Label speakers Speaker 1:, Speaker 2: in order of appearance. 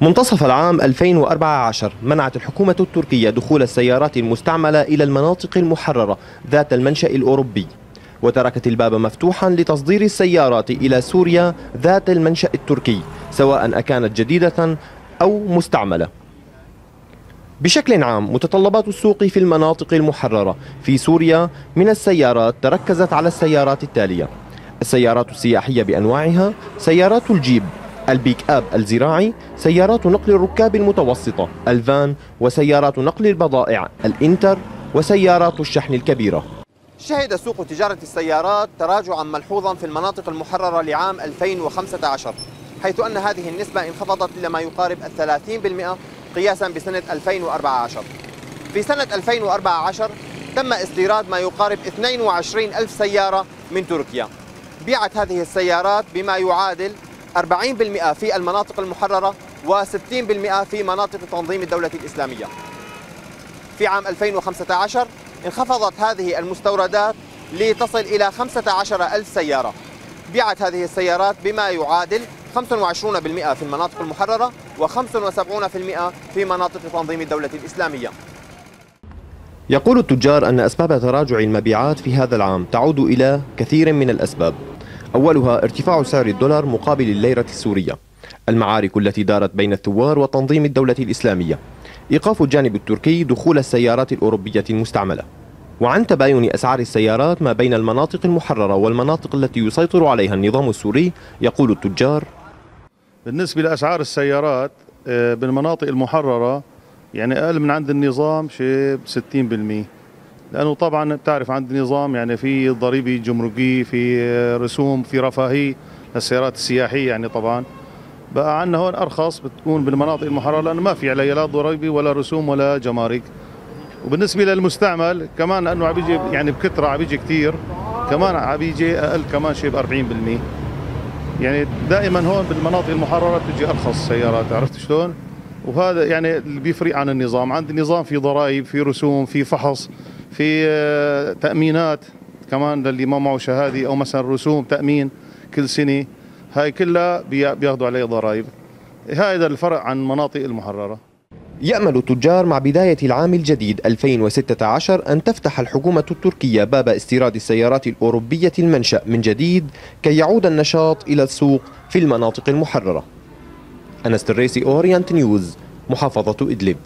Speaker 1: منتصف العام 2014 منعت الحكومة التركية دخول السيارات المستعملة إلى المناطق المحررة ذات المنشأ الأوروبي وتركت الباب مفتوحا لتصدير السيارات إلى سوريا ذات المنشأ التركي سواء أكانت جديدة أو مستعملة. بشكل عام متطلبات السوق في المناطق المحررة في سوريا من السيارات تركزت على السيارات التالية السيارات السياحية بأنواعها سيارات الجيب البيك أب الزراعي سيارات نقل الركاب المتوسطة الفان وسيارات نقل البضائع الإنتر وسيارات الشحن الكبيرة.
Speaker 2: شهد سوق تجارة السيارات تراجعا ملحوظا في المناطق المحررة لعام 2015 حيث أن هذه النسبة انخفضت إلى ما يقارب الثلاثين بالمئة قياسا بسنة 2014 في سنة 2014 تم استيراد ما يقارب 22 ألف سيارة من تركيا. بيعت هذه السيارات بما يعادل 40% في المناطق المحررة و60% في مناطق تنظيم الدولة الإسلامية. في عام 2015 انخفضت هذه المستوردات لتصل إلى 15 ألف سيارة. بيعت هذه السيارات بما يعادل 25% في المناطق المحررة و75% في مناطق تنظيم الدولة الإسلامية.
Speaker 1: يقول التجار أن أسباب تراجع المبيعات في هذا العام تعود إلى كثير من الأسباب. أولها ارتفاع سعر الدولار مقابل الليرة السورية المعارك التي دارت بين الثوار وتنظيم الدولة الإسلامية. إيقاف الجانب التركي دخول السيارات الأوروبية المستعملة. وعن تباين أسعار السيارات ما بين المناطق المحررة والمناطق التي يسيطر عليها النظام السوري يقول التجار.
Speaker 3: بالنسبة لأسعار السيارات آه، بالمناطق المحررة يعني أقل من عند النظام شيء 60% لأنه طبعا بتعرف عند النظام يعني في ضريبه جمركيه في رسوم في رفاهيه للسيارات السياحية يعني طبعا. بقى عندنا هون أرخص بتكون بالمناطق المحررة لأنه ما في عليها لا ضريبه ولا رسوم ولا جمارك. وبالنسبة للمستعمل كمان لأنه عم بيجي يعني بكثرة عم بيجي كثير كمان عم بيجي أقل كمان شيء ب 40% يعني دائما هون بالمناطق المحررة بتجي أرخص السيارات عرفت شلون؟ وهذا يعني اللي بيفرق عن النظام. عند النظام في ضرائب في رسوم في فحص. في آه، تأمينات كمان للي ما معه شهادة أو مثلا رسوم تأمين كل سنة. هاي كلها بياخذوا عليه ضرائب. هذا الفرق عن مناطق المحررة.
Speaker 1: يأمل التجار مع بداية العام الجديد 2016 أن تفتح الحكومة التركية باب استيراد السيارات الأوروبية المنشأ من جديد كي يعود النشاط إلى السوق في المناطق المحررة. أنس الريسي أورينت نيوز محافظة إدلب.